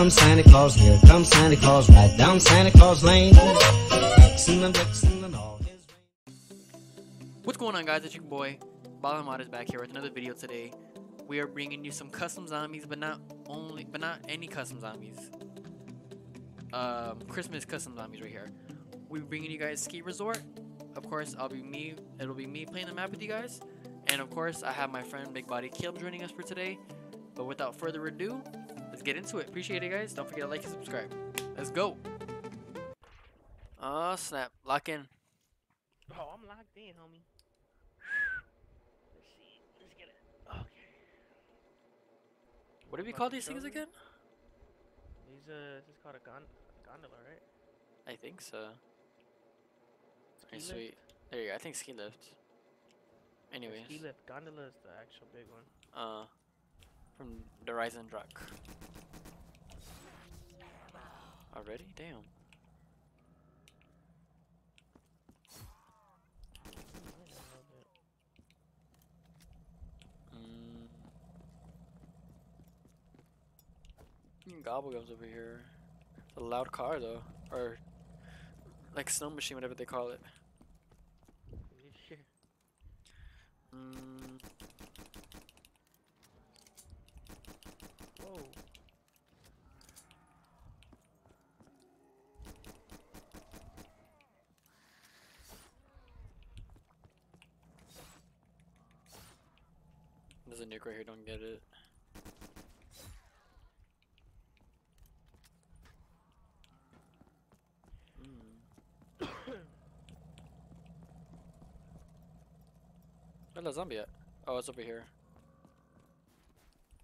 comes Santa Claus, here comes Santa Claus, right down Santa Claus Lane. What's going on guys, it's your boy, BallinMares is back here with another video today. We are bringing you some custom zombies, but not only, but not any custom zombies. Um, Christmas custom zombies right here. We're bringing you guys Ski Resort. Of course, I'll be me, it'll be me playing the map with you guys. And of course, I have my friend Big Body Kalub joining us for today. But without further ado, let's get into it. Appreciate it guys, don't forget to like and subscribe. Let's go! Oh snap, lock in. Oh, I'm locked in, homie. Let's see. Let's get it. Okay. What do we call these things again? These uh, this is called a gon gondola, right? I think so. Ski sweet. lift? There you go. I think ski lift. Anyways, Ski lift. Gondola is the actual big one. uh, from the Eisendrache. Already? Damn. Didn't. Mm. Gobblegums over here. A loud car though, or like snow machine, whatever they call it. Mm, There's a nuke right here. Don't get it. Mm. Where's the zombie at? Oh, it's over here.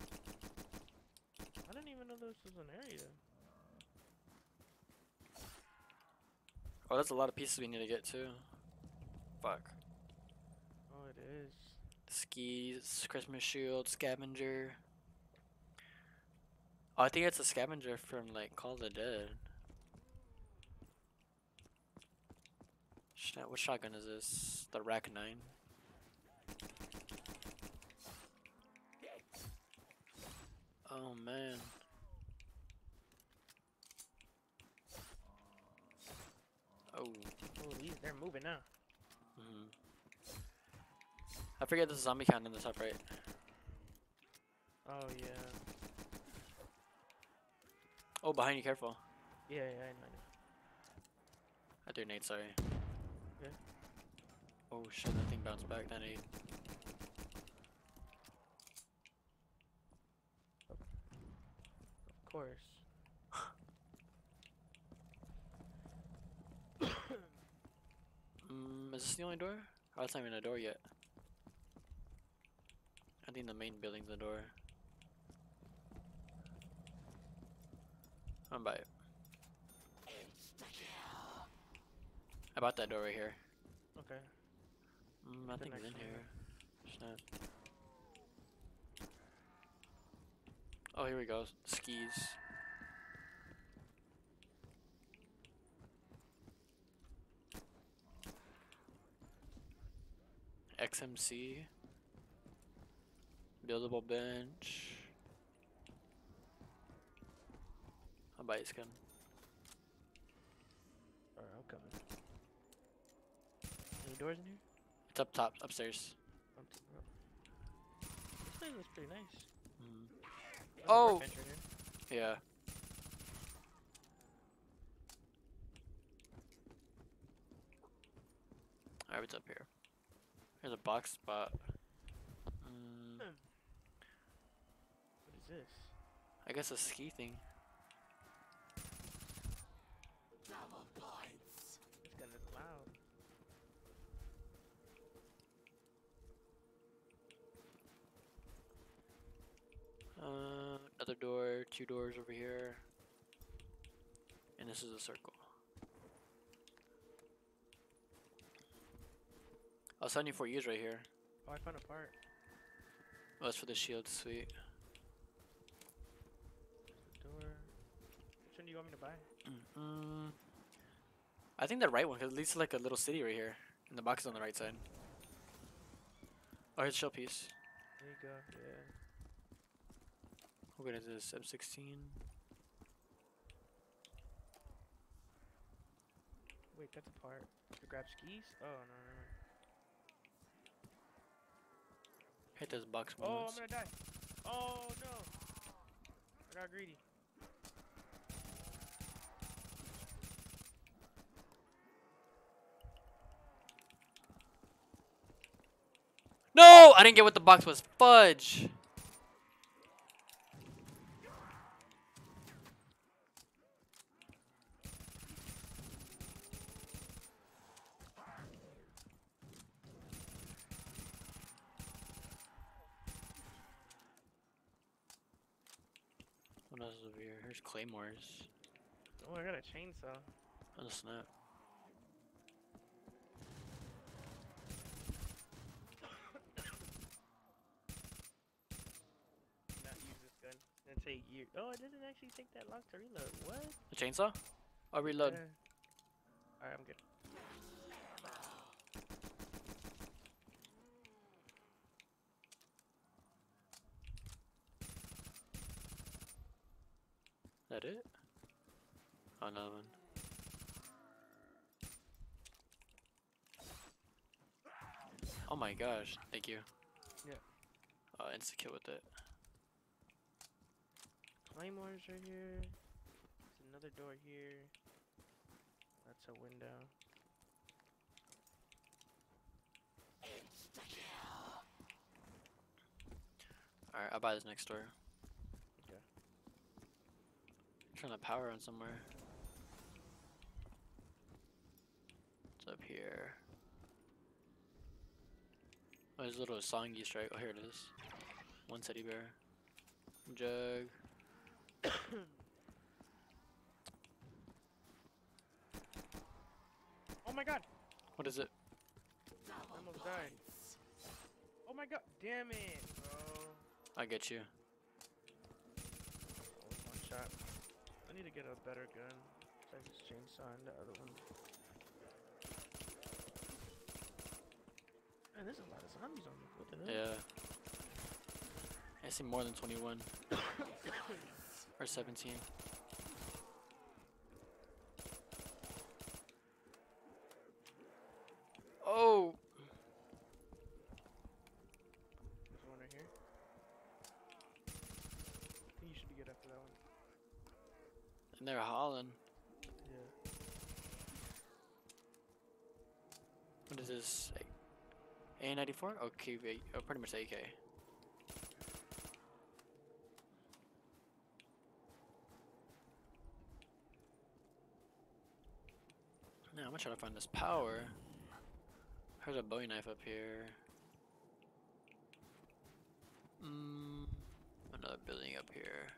I didn't even know this was an area. Oh, that's a lot of pieces we need to get too. Fuck. Oh, it is. Skis, Christmas shield, scavenger. Oh, I think it's a scavenger from like Call of the Dead. Shit, what shotgun is this? The Rack 9. Oh man. Oh. Oh, these they're moving now. mhm. I forget there's a zombie count in the top right. Oh yeah. Oh, behind you, careful. Yeah, yeah, I know. I threw Nate, sorry. Okay. Oh shit, that thing bounced back, that Nate. Of course. Mm, is this the only door? Oh, it's not even a door yet. I think the main building's the door. I'm by it. I bought that door right here. Okay. Mm, I think it's in here. Oh, here we go. Skis. XMC. Buildable bench. I'll buy a skin. Alright, I'm coming. Any doors in here? It's up top, upstairs. Up to the. This place looks pretty nice. Mm. Oh! right. Yeah. Alright, what's up here? There's a box spot. Mm, What is this? I guess a ski thing. It's kind of loud. Uh, another door, two doors over here. And this is a circle. I'll send you for use right here. Oh, I found a part. Oh, that's for the shield. Sweet. Door. Which one do you want me to buy? Mm -hmm. I think the right one, because it leads to like a little city right here. And the box is on the right side. Oh, here's shell piece. There you go, yeah. How is this? M16? Wait, that's a part. Grab skis? Oh, no, no. Hit this box Oh, I'm gonna die. Oh, no. I got greedy. No! I didn't get what the box was. Fudge! What else is over here? Here's claymores. Oh, I got a chainsaw. Oh snap. Not use this gun. It'll take years. Oh, it doesn't actually take that long to reload. What? The chainsaw? I'll reload. Yeah. Alright, I'm good. It? Oh, another one. Oh my gosh, thank you. Yeah. Uh, insta kill with it. Claymores right here. There's another door here. That's a window. Alright, I'll buy this next door. Turn the power on somewhere. It's up here. Oh, there's a little songy strike. Oh, here it is. One teddy bear. Jug. Oh my god! What is it? I almost died. Oh my god! Damn it! bro. I get you. Oh, one shot. I need to get a better gun. Besides this chainsaw and the other one. Man, there's a lot of zombies on me. What the hell? Yeah. I see more than 21. or 17. Oh! There's one right here. I think you should be good after that one. And they're hauling. Yeah. What is this? A94? Okay, wait, oh, pretty much AK. Now I'm gonna try to find this power. There's a Bowie knife up here. Mm, another building up here.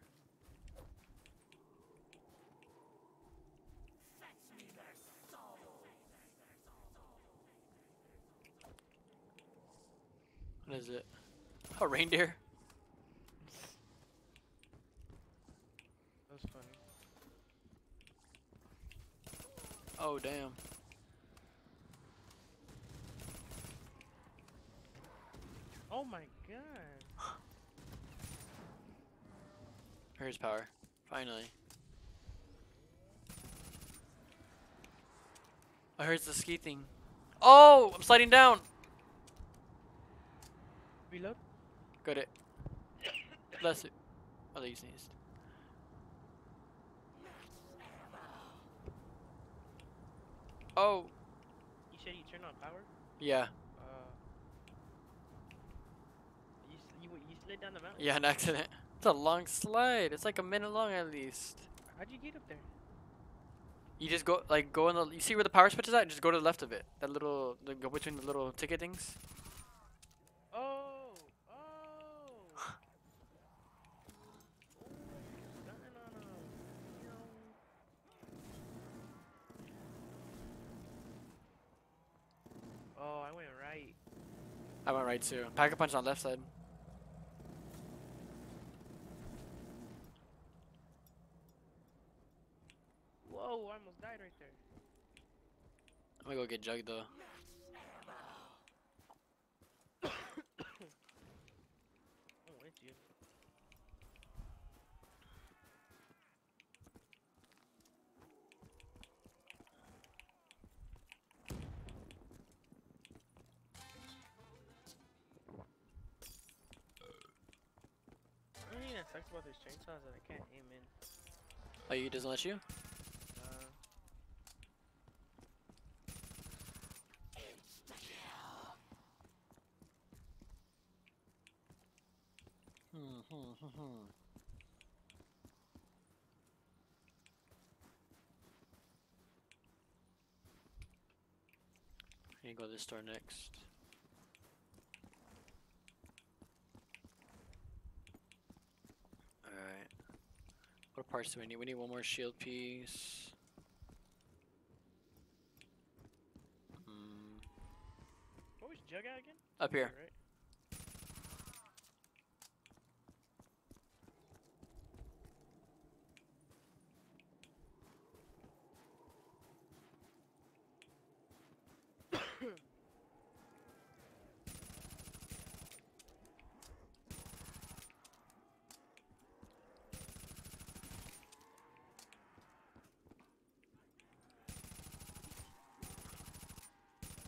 Is it? A reindeer? That was funny. Oh damn. Oh my god! Here's power. Finally. I heard the ski thing. Oh, I'm sliding down. Reload? Got it. Bless it. Oh, you sneezed. Oh, You said you turned on power? yeah. Uh. You, you, you slid down the mountain? Yeah, an accident. It's a long slide. It's like a minute long at least. How'd you get up there? You just go, like, go in the, you see where the power switch is at? Just go to the left of it. That little, the, go between the little ticket things. Oh! Oh! Stunning on 'em. Meow. Oh, I went right. I went right too. Pack a punch on left side. Whoa, I almost died right there. I'm gonna go get Jug though. Sucks about this chainsaw is that I can't aim in. Oh, you doesn't let you? Uh, Hmm, hmm, hmm, hmm. You go to this store next. Alright. What parts do we need? We need one more shield piece. Hmm. what was Jug at again? Up here. Right.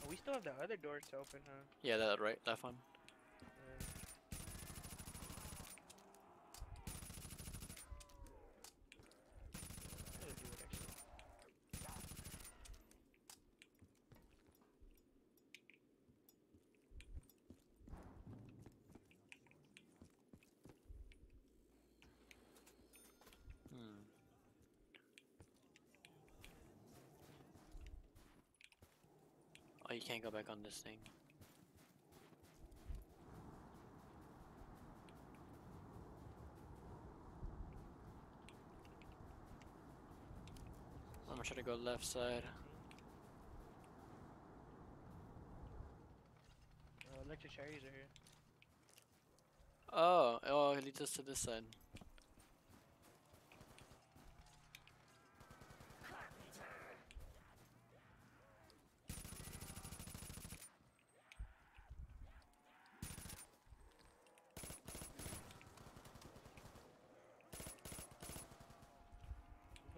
Oh, we still have the other doors to open, huh? Yeah, that right, that one. Yeah. I'll do it actually. Hmm. Oh, you can't go back on this thing. I'm gonna try to go left side. Uh, electric cherries are here. Oh, oh, it leads us to this side.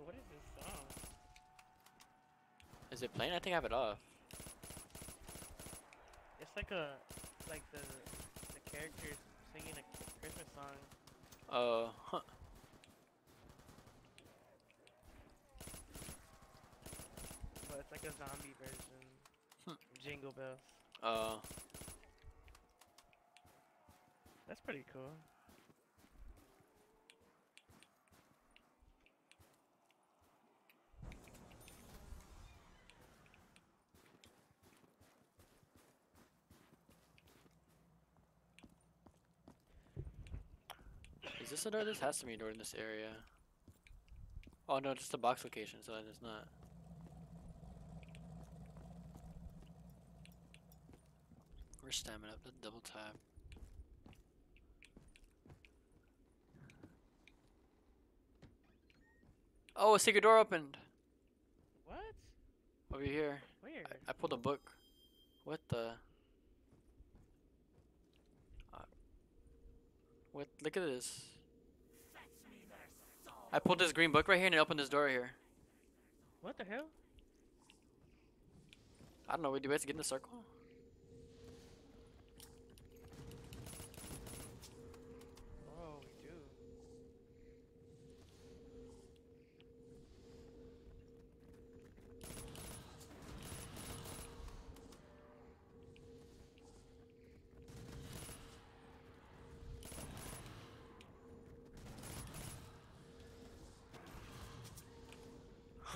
What is this song? Is it playing? I think I have it off. It's like a, like the, the characters singing a Christmas song. Oh, huh. But it's like a zombie version. Hmm. Jingle bells. Oh, That's pretty cool. is this door? This has to be a door in this area. Oh no, just a box location, so it's not. We're stamina up, the double tap. Oh, a secret door opened What? over here. Where? I, I pulled a book. What the? Uh, what? Look at this. I pulled this green book right here and it opened this door here. What the hell? I don't know. Do we have to get in the circle? Oh, we do.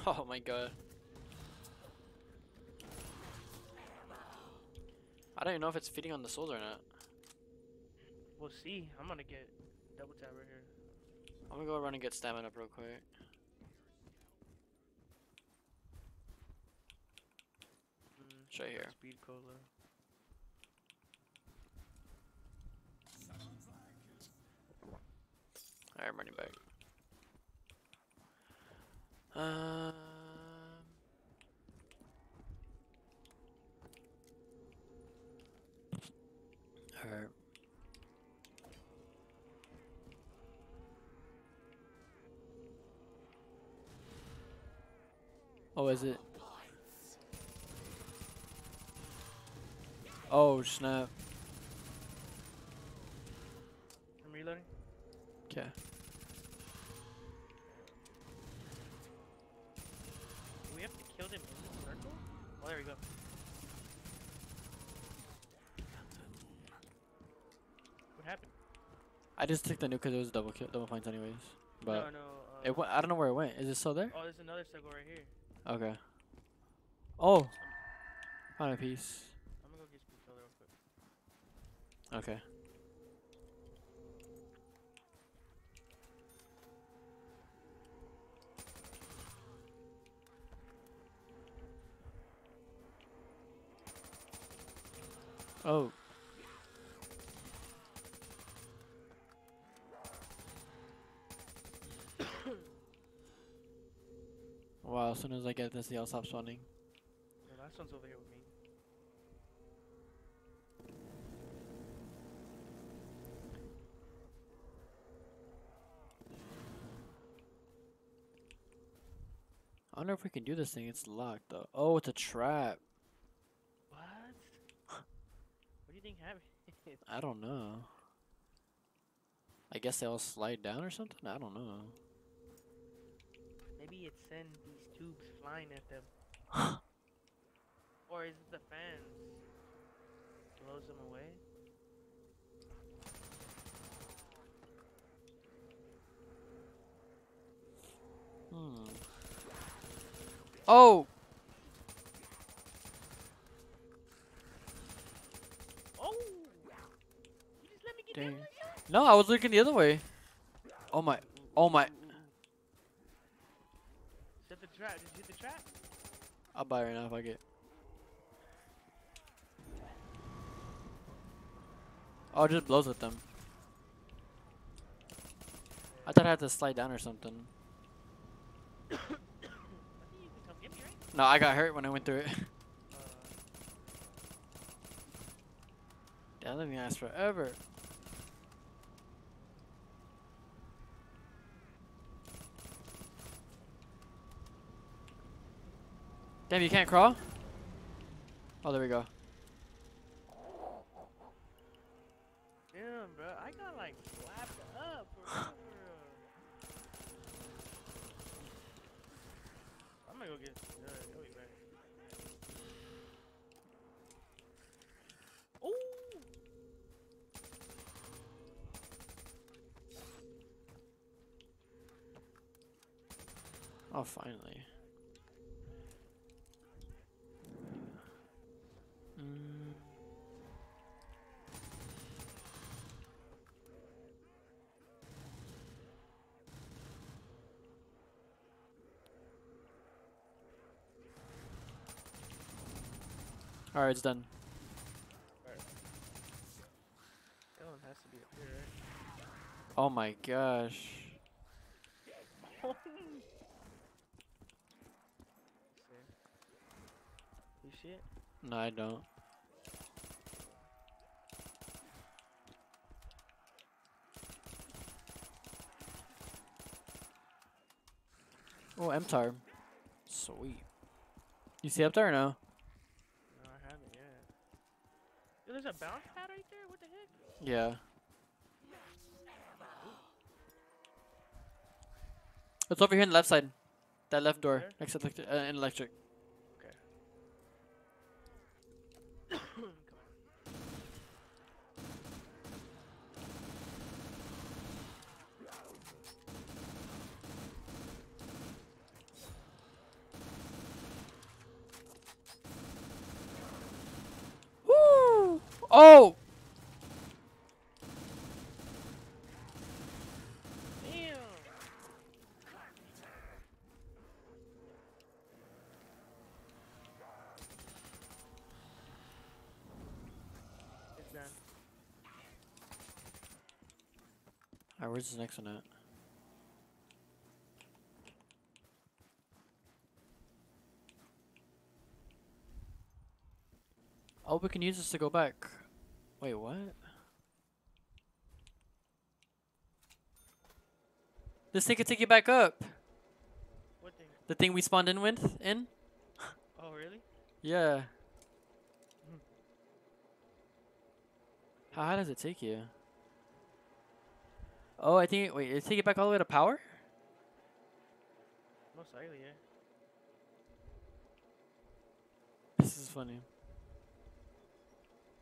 Oh my god. I don't even know if it's feeding on the souls or not. We'll see. I'm gonna get double tap right here. I'm gonna go run and get stamina up real quick. Mm, It's right here. Speed cola. Alright, I'm running back. Um. Alright. Oh, is it? Oh, snap. I'm reloading. Okay. Do we have to kill them in the circle? Oh, there we go. What happened? I just took the nuke because it was double kill, double points anyways. But no, no. Uh, it went, I don't know where it went. Is it still there? Oh, there's another circle right here. Okay. Oh. Found a piece. I'm gonna go get some real quick. Okay. Oh. wow, as soon as I get this, they'll stop spawning. The last one's over here with me. I wonder if we can do this thing. It's locked though. Oh, it's a trap. What? what do you think happened? I don't know. I guess they'll slide down or something? I don't know. Maybe it sent these tubes flying at them. or is it the fans? Blows them away? Hmm. Oh! Oh! You just let me get down Dang. like that? No, I was looking the other way. Oh my. Oh my. Trap. Did you hit the trap? I'll buy right now if I get. Oh, it just blows with them. I thought I had to slide down or something. I think you can come get me, right? No, I got hurt when I went through it. Uh, Damn, that thing lasts forever. Damn, you can't crawl? Oh, there we go. damn, bro. I got like slapped up for real, for. I'm gonna go get. Uh, I'll be back. Oh, finally. Alright, it's done. That one has to be up here, right? Oh my gosh. You see it? No, I don't. Oh, MTAR. Sweet. You see up there or no? No, I haven't yet. Yo, there's a bounce pad right there? What the heck? Yeah. It's over here on the left side. That left door. Next to electric. Uh, in electric. Come on. Woo! Oh! Damn! It's done. Alright, where's the next one at? Oh, we can use this to go back. Wait, what? This thing can take you back up. What thing? The thing we spawned in with? In? Oh, really? Yeah. Hmm. How high does it take you? Oh, I think. Wait, is take it back all the way to power? Most likely, yeah. This is funny.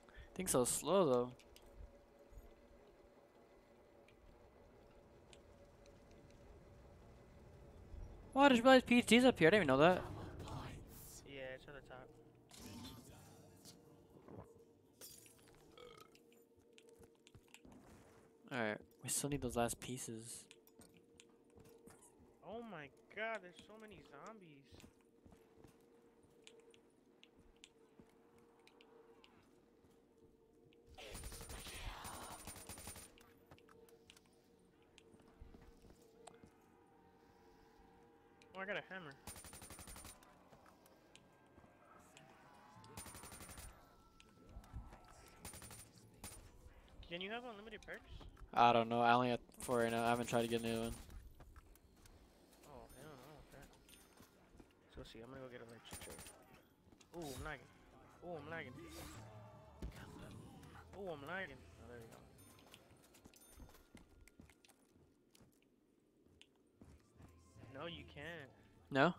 I Think so slow though. Oh, I just realized PhD's up here. I didn't even know that. Yeah, it's on the top. Alright, we still need those last pieces. Oh my god, there's so many zombies. Oh, I got a hammer. Can you have unlimited perks? I don't know. I only have four right now. I haven't tried to get a new one. Oh, no with that. Let's go see. I'm gonna go get a electric chair. Ooh, I'm lagging. Ooh, I'm lagging. Ooh, I'm lagging. Oh, there we go. No, you can't. No?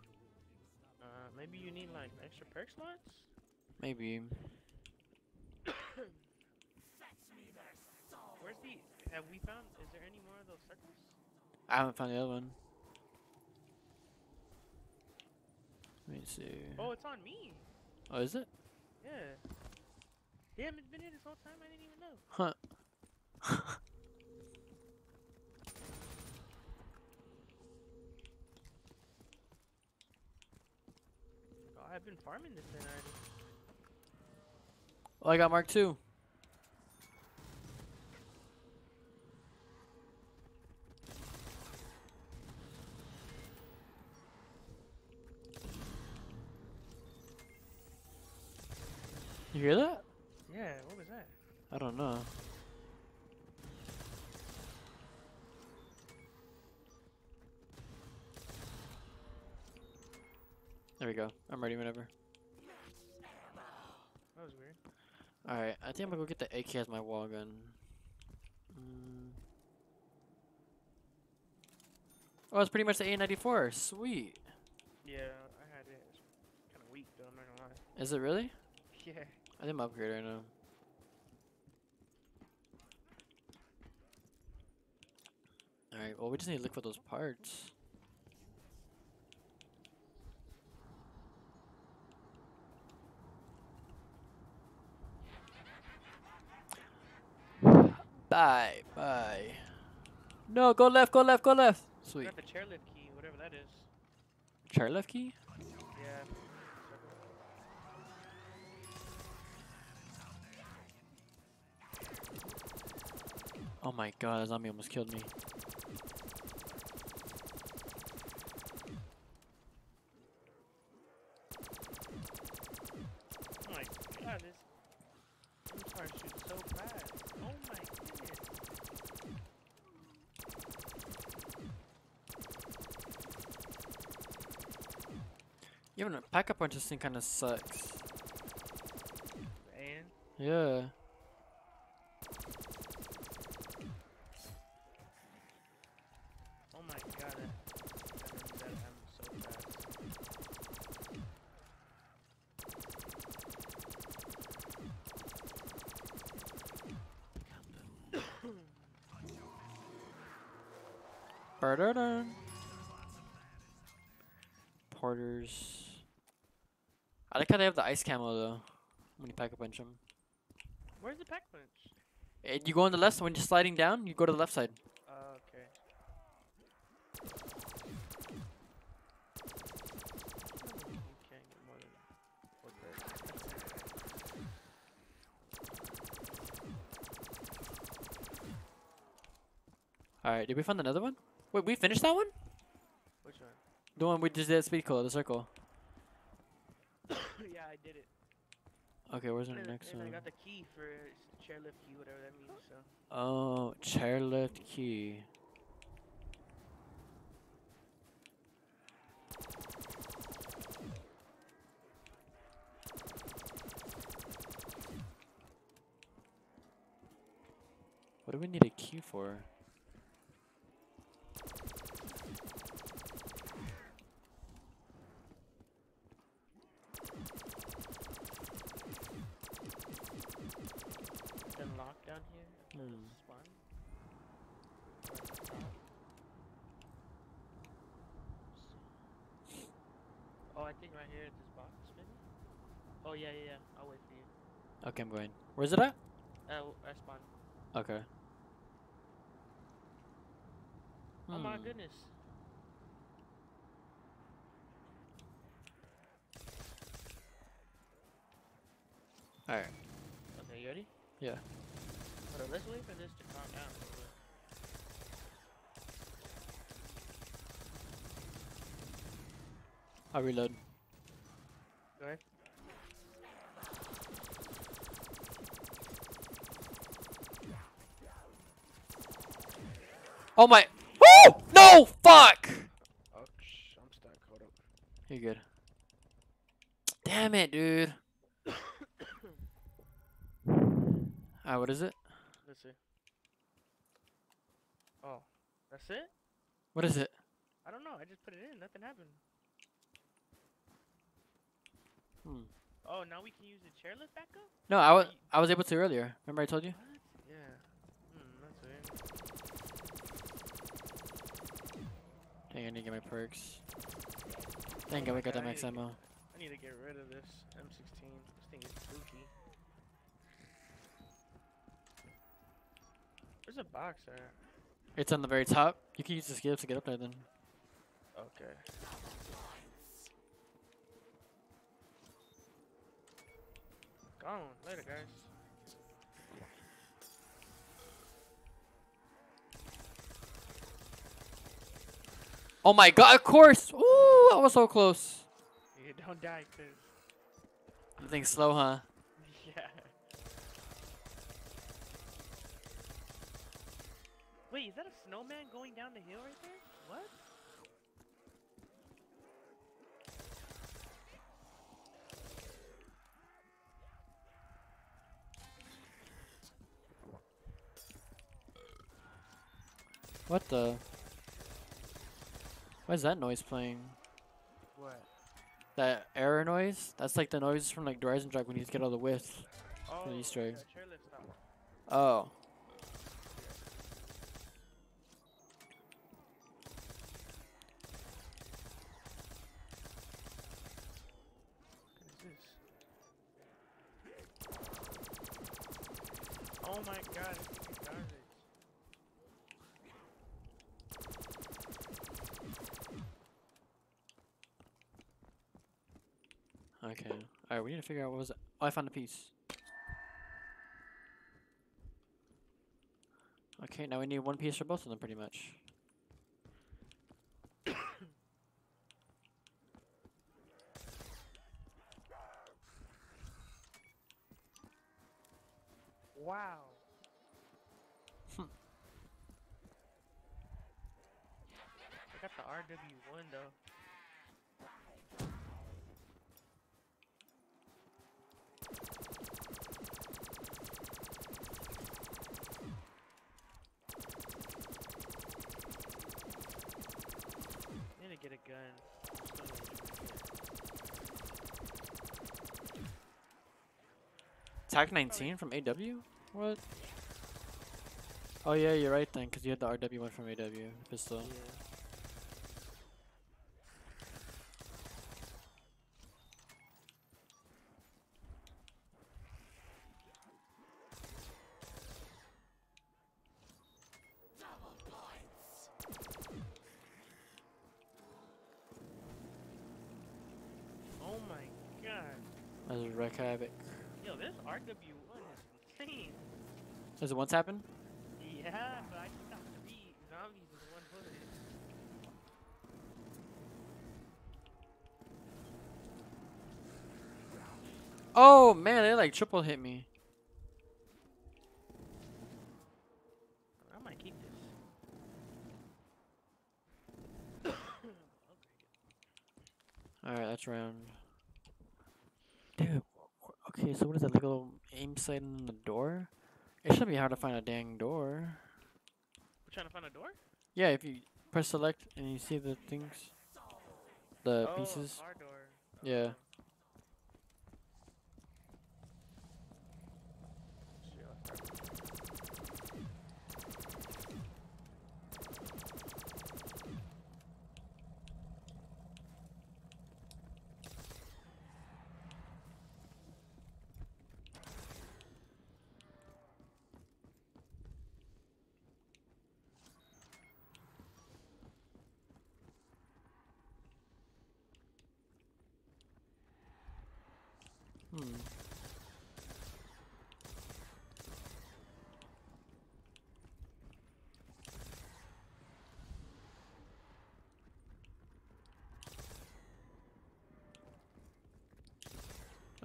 Uh, maybe you need like extra perk slots? Maybe. Where's the. Have we found. Is there any more of those circles? I haven't found the other one. Let me see. Oh, it's on me. Oh, is it? Yeah. Damn, it's been here this whole time. I didn't even know. Huh. Oh, I've been farming this thing already. Oh, I got Mark two. You hear that? Yeah, what was that? I don't know. There we go. I'm ready whenever. That was weird. Alright, I think I'm gonna go get the AK as my wall gun. Mm. Oh, it's pretty much the A94. Sweet. Yeah, I had it. It's kind of weak though. I'm not gonna lie. Is it really? Yeah. I think I'm upgrade right now. Alright, well we just need to look for those parts. Bye, bye. No, go left, go left, go left. Sweet. Grab the chairlift key, whatever that is. Chair left key? Oh my god, zombie almost killed me. Oh my god, this. This fire shoots so fast. Oh my goodness. Having a pack up punch this thing kinda sucks. And Yeah. Oh my god, that, that, that I'm so fast. Porters. I like how they have the ice camo though. When you pack a punch them. Where's the pack punch? Eh, You go on the left, so when you're sliding down, you go to the left side. Alright, did we find another one? Wait, we finished that one? Which one? The one we just did at speed cola, the circle. yeah, I did it. Okay, where's And, next and one? I got the key for chairlift key, whatever that means. So Oh, chairlift key. What do we need a key for? Hmm. Oh, I think right here at this box, maybe. Oh yeah, yeah, yeah. I'll wait for you. Okay, I'm going. Where's it at? Uh, I spawn. Okay. Oh my Hmm. goodness. Alright. Okay, you ready? Yeah. Hold on, let's wait for this to calm down. a little bit. I'll reload. Go ahead. Oh my. Woo! No! Fuck! Oh, sh- I'm stuck. Hold up. You're good. Damn it, dude. Alright, what is it? Let's see. Oh, that's it? What is it? I don't know. I just put it in. Nothing happened. Hmm. Oh, now we can use the chairlift backup? No, I was I was able to earlier. Remember I told you? What? Yeah. Hmm, that's weird. Dang, I need to get my perks. Thank God we got that max ammo. I need to get rid of this M16. This thing is spooky. There's a box there. It's on the very top. You can use the skip to get up there then. Okay. Gone. Later, guys. Oh my god, of course! Ooh, I was so close. You don't die, cause The thing's slow, huh? yeah. Wait, is that a snowman going down the hill right there? What? What the? Why is that noise playing? What? That error noise? That's like the noise from like Der Eisendrache when you get all the whiffs. Oh, Easter egg. the. Oh. What is this? Oh my god, garbage. Okay. Alright, we need to figure out what was it. Oh, I found a piece. Okay, now we need one piece for both of them pretty much. Wow. I got the RW1 though. Need to get a gun. Tac-19 from AW? What? Oh yeah, you're right then, because you had the RW one from AW pistol. Yeah. Oh my god. That's a wreck havoc. Yo, this RW1 is insane. Does it once happen? Yeah, but I just got three zombies in one bullet. Oh man, they like triple hit me. I might keep this. Alright, that's round. Dude, okay, so what is that, like a little aim sight on the door? It should be hard to find a dang door. We're trying to find a door? Yeah, if you press select and you see the things, the oh, pieces. Yeah.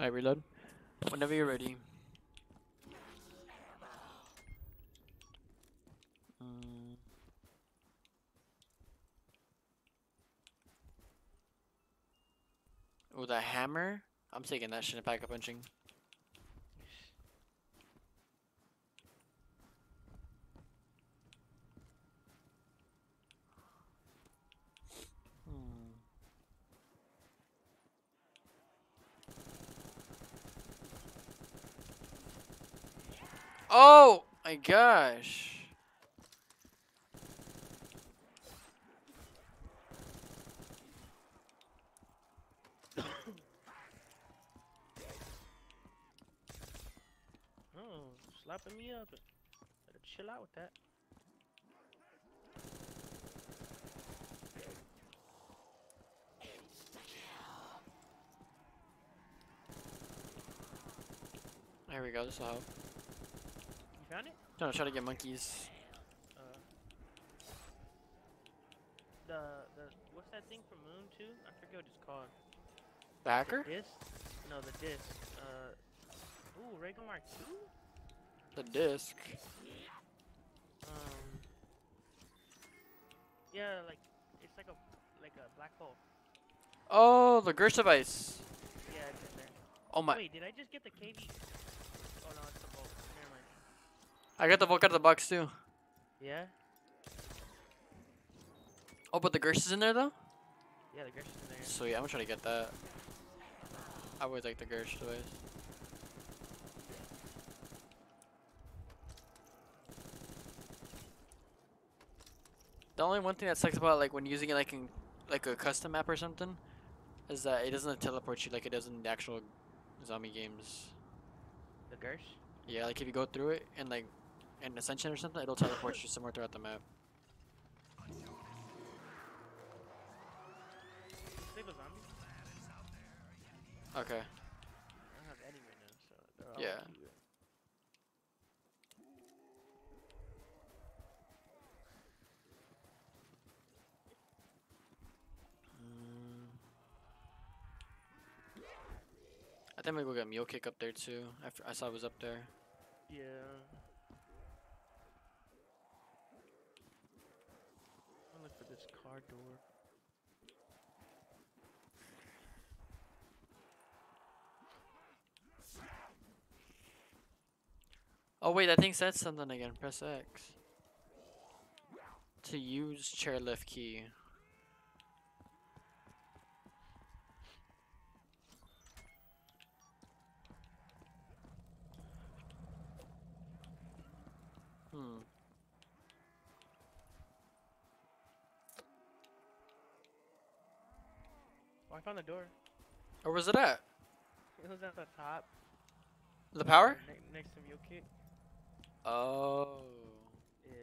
Alright, reload. Whenever you're ready. Mm. Oh, the hammer? I'm taking that shit and back up punching. Oh my gosh. Oh, slapping me up. Better chill out with that. There we go, this will help. Found it? No, try to get monkeys. Uh, the the what's that thing from Moon 2? I forget what it's called. The hacker? Disc? No, the disc. Uh, ooh, Mark Two. The disc. Um, yeah, like it's like a like a black hole. Oh, the Gersh device. Yeah, it's in there. Oh my. Wait, did I just get the KV? Oh no, it's the bolt. Never mind. I got the Volk out of the box too. Yeah, Oh, but the Gersh is in there though? yeah, the Gersh is in there. Sweet, I'm gonna try to get that. I would like the Gersh device. The only one thing that sucks about like when using it like in like a custom map or something is that it doesn't teleport you like it does in the actual zombie games. The Gersh. Yeah, like if you go through it and like in Ascension or something, it'll teleport you somewhere throughout the map. Save a zombie. Okay. I don't have any right now, so they're all Yeah. Mm. I think we go get Mule Kick up there too. I, f- I saw it was up there. Yeah. I'm look for this door. Oh wait, that thing said something again. Press X. To use chairlift key. Hmm. Oh, I found the door. Where was it at? It was at the top. The power? Ne- next to Mule Kick. Oh. Yeah.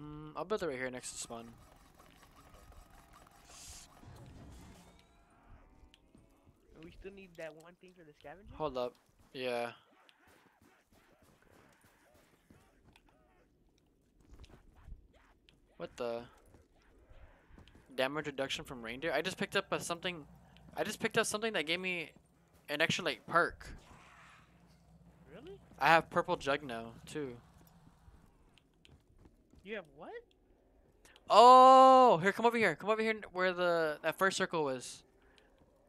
Mm, I'll build it right here next to spawn. We still need that one thing for the scavenger. Hold up. Yeah. What the? Damage reduction from reindeer? I just picked up a something. I just picked up something that gave me an extra like perk. Really? I have purple jug now too. You have what? Oh, here, come over here. Come over here where the that first circle was.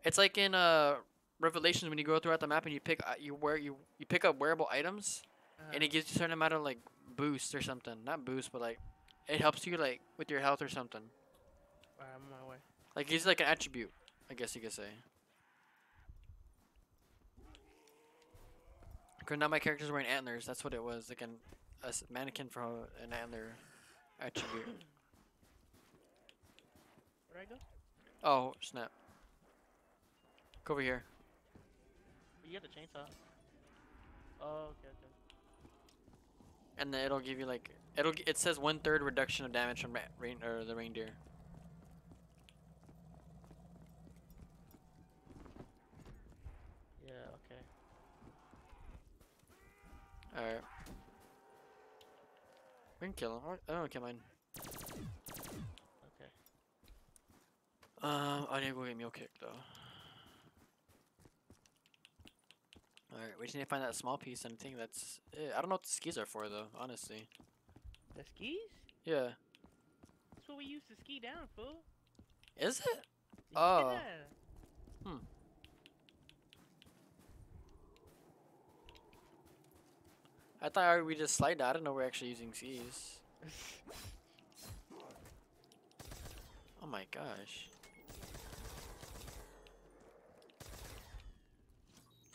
It's like in uh Revelations when you go throughout the map and you pick uh, you wear you you pick up wearable items and Uh-huh. it gives you a certain amount of like boost or something. Not boost, but like it helps you like with your health or something. Alright, I'm on my way. Like he's like an attribute, I guess you could say. Cause now my character's wearing antlers. That's what it was, like an a mannequin from an antler attribute. Where'd I go? Oh snap! Go over here. You got the chainsaw. Oh, okay, okay. and then it'll give you like it'll it says one third reduction of damage from ra- rain or the reindeer. Alright. We can kill him. or- I don't kill mine. Okay. Um, I need to go get Mule Kick though. Alright, we just need to find that small piece and thing that's. eh, I don't know what the skis are for though, honestly. The skis? Yeah. That's what we used to ski down, fool. Is it? Oh. Yeah. I thought we just slide down. I didn't know we're actually using skis. Oh my gosh.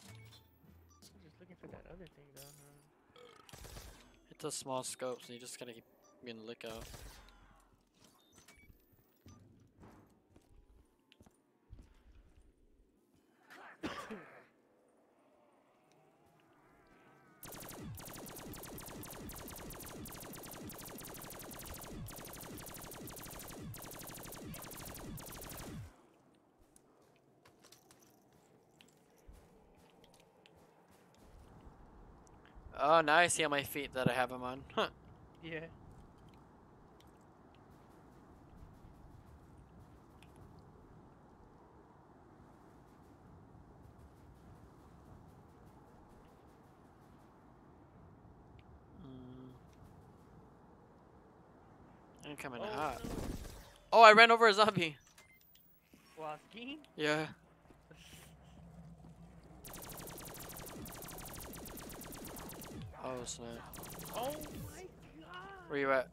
I'm just looking for that other thing, though. huh? It's a small scope, so you just gotta keep being the lookout. Oh, now I see on my feet that I have them on. Huh. Yeah. Mm. I'm coming Oh, hot. no. Oh, I ran over a zombie. While skiing? Yeah. Oh snap. Oh my god! Where you at?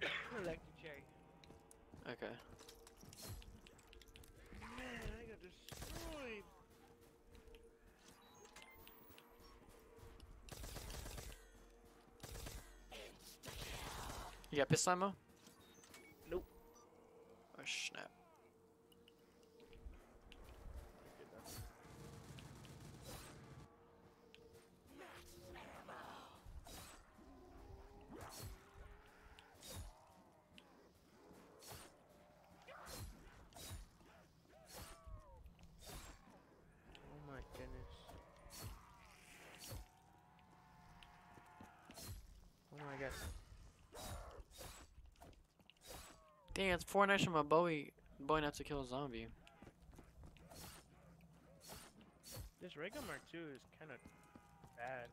Electric cherry. Okay. Man, I got destroyed. You got pistol ammo? Nope. Oh snap. Oh my goodness. Oh my god. Dang, it's four nights from a Bowie. Bowie not to kill a zombie. This Ray Gun Mark II is kind of bad.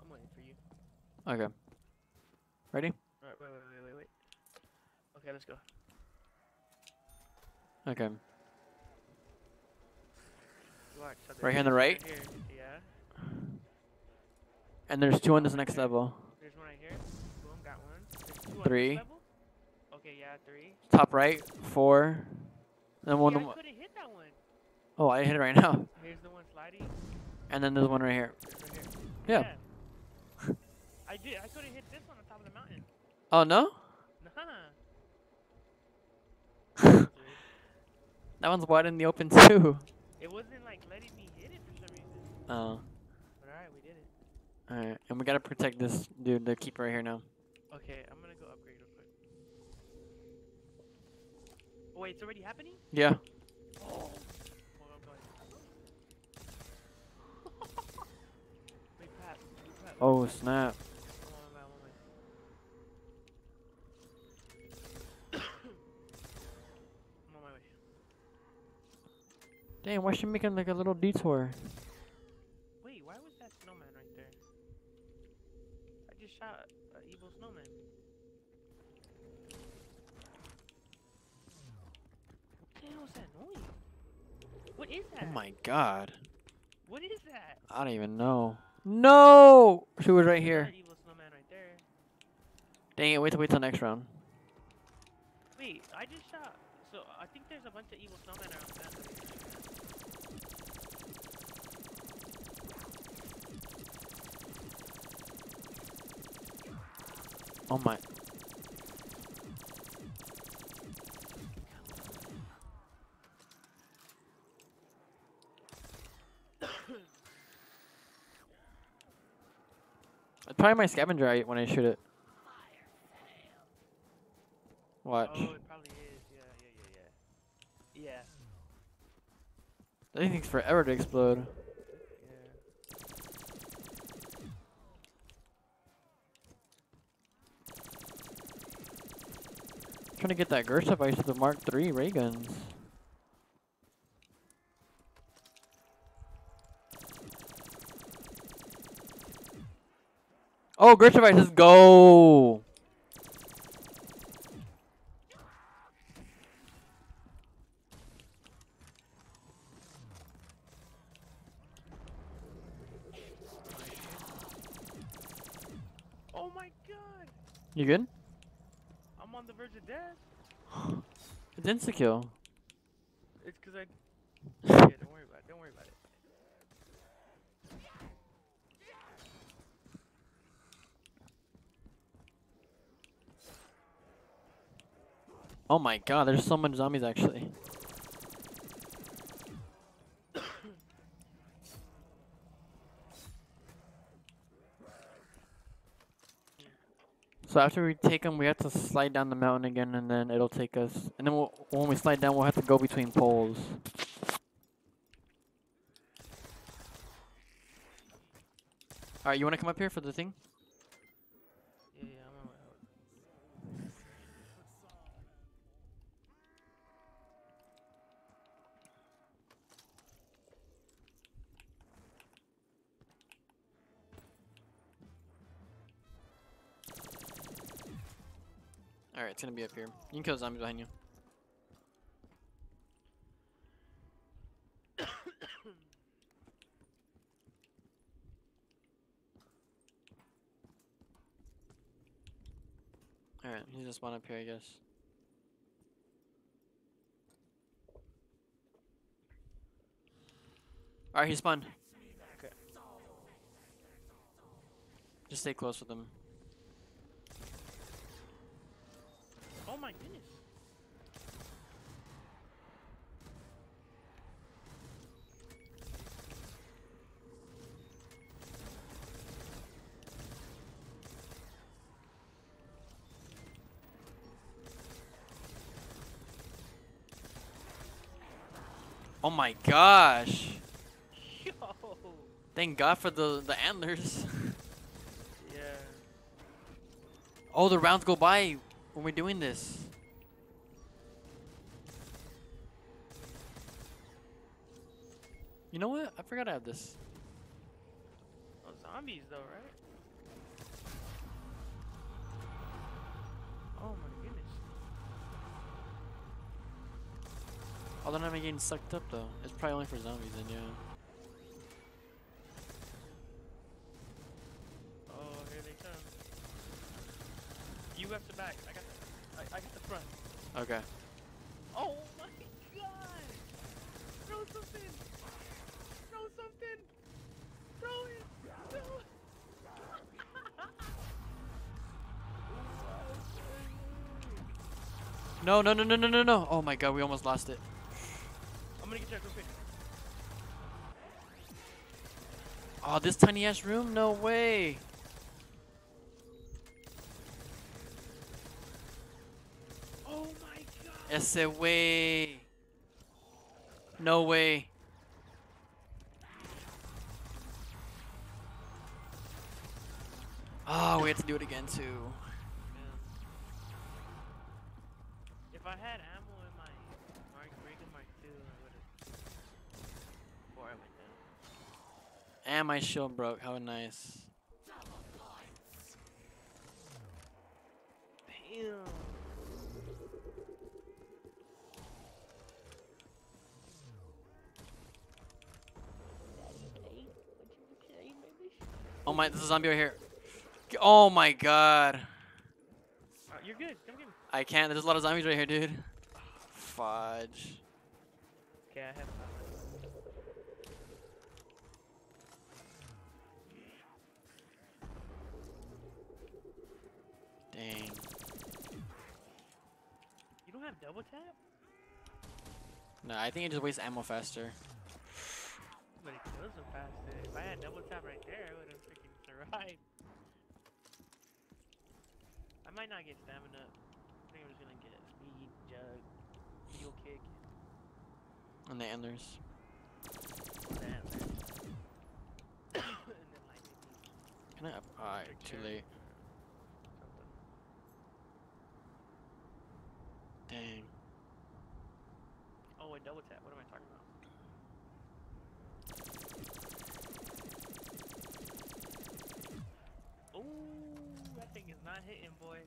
I'm waiting for you. Okay. Ready? Alright, wait, wait, wait, wait, wait. Okay, let's go. Okay. So Right here on the right? Here. Yeah. And there's two on this next level. There's one right here. Boom, got one. On Three. Okay, yeah, three. Top right, four. And one. yeah, the I couldn't hit that one. oh, I hit it right now. Here's the one sliding. And then there's one right here. Right here. Yeah. I did. I couldn't hit this one on top of the mountain. Oh no? That one's wide in the open too. It wasn't like letting me hit it for some reason. Oh. But alright, we did it. Alright. And we gotta protect this dude, the keeper right here now. Okay, I'm gonna go upgrade real quick. Oh wait, it's already happening? Yeah. Oh. Hold on, I'm going. wait, Pat. Wait, Pat. Oh snap. Hold on, I'm out, I'm out. I'm on my way. Damn, why is she making like a little detour? Wait, why was that snowman right there? I just shot an evil snowman. What the hell is that noise? What is oh that? Oh my god. What is that? I don't even know. No! She was right here. Evil snowman right there. Dang it, wait till wait till next round. Wait, I just shot. So I think there's a bunch of evil snowmen around the map. Oh my. I probably my scavenger eye when I shoot it. Watch. Oh, it probably is. Yeah, yeah, yeah, yeah. Yeah, Takes forever to explode. trying to get that Gersh device with the Mark III ray guns. Oh, Gersh device, let's go! You good? I'm on the verge of death. It's insta kill. It's because I. yeah, don't worry about it. Don't worry about it. Oh my god, there's so much zombies actually. So after we take them, we have to slide down the mountain again, and then it'll take us. And then we'll, when we slide down, we'll have to go between poles. All right, you want to come up here for the thing? All right, it's gonna be up here. You can kill zombies behind you. All right, he's just one up here, I guess. All right, he spawned. Okay. Just stay close with him. My goodness. Oh my gosh! Yo. Thank God for the the antlers. Yeah. Oh, the rounds go by when we're doing this. You know what? I forgot I have this. Oh, zombies though, right? Oh my goodness. Oh, they're not getting sucked up though. It's probably only for zombies then, yeah. Oh, here they come. You have the back. I got the. I, I got the front. Okay. Oh my god! Throw something! Throw something! Throw it! Throw it! No, no, no, no, no, no, no. Oh my God, we almost lost it. I'm gonna get you real quick. Oh, this tiny ass room? No way. Oh my god! Ese way. No way. Oh, ah, we have to do it again too. If I had ammo in my Mark Ray Gun Mark II, I would have. Before I went down. And my shield broke. How nice. Damn. Oh my, there's a zombie right here. Oh my god. Uh, you're good. Come get me. I can't. There's a lot of zombies right here, dude. Fudge. Okay, I have. Dang. You don't have double tap? No, I think it just wastes ammo faster. But it kills them faster. If I had double tap right there, I would have freaking survived. I might not get stamina. I think I'm just gonna get speed, jug, heel kick, And the antlers. and that. and then like maybe Can I? Alright, too late. something. Dang. Oh, wait, double tap. What am I talking about? Ooh, that thing is not hitting, boy.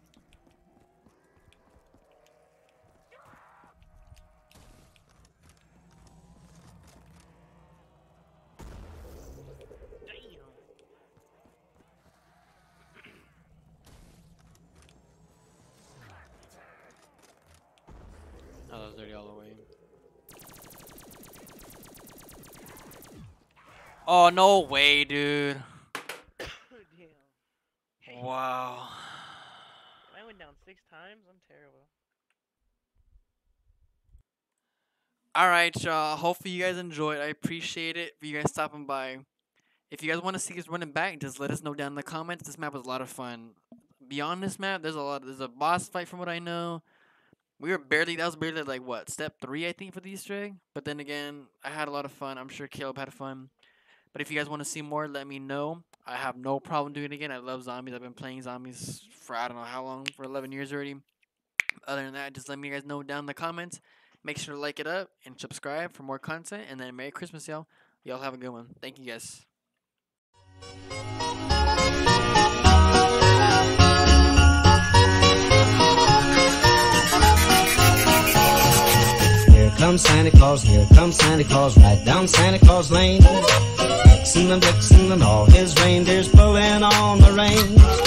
Oh, that was dirty all the way. Oh no way, dude. Damn. Wow. I went down six times. I'm terrible. All right, y'all. Hopefully you guys enjoyed. I appreciate it for you guys stopping by. If you guys want to see us running back, just let us know down in the comments. This map was a lot of fun. Beyond this map, there's a lot. There's a boss fight from what I know. We were barely. That was barely like what step three, I think, for the Easter egg. But then again, I had a lot of fun. I'm sure Kalub had fun. But if you guys want to see more, let me know. I have no problem doing it again. I love zombies. I've been playing zombies for I don't know how long, for 11 years already. Other than that, just let me guys know down in the comments. Make sure to like it up and subscribe for more content. And then Merry Christmas, y'all. Y'all have a good one. Thank you guys. Here comes Santa Claus, here comes Santa Claus, right down Santa Claus Lane. Vixen and Vixen and all his reindeers pulling on the reins.